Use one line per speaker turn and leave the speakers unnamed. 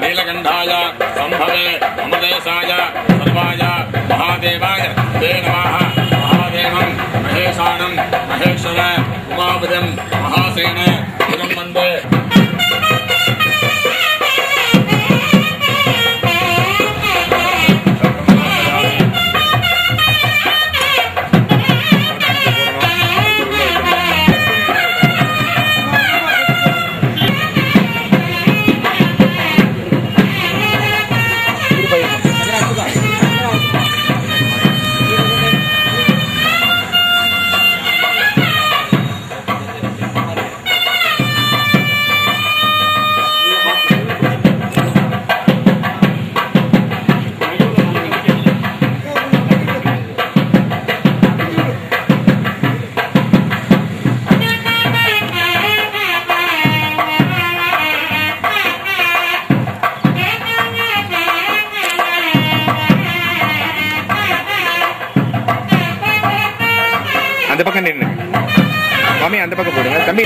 नीलकण्ठाय संभव अमृतेशाय सर्वाय महादेवाय ते नमः। महादेवं महेशानं महेश्वर उमापतिं महासेन वंदे
அந்த பக்கம் நின்று மாமி அந்த பக்கம் போடுங்க. தம்பி.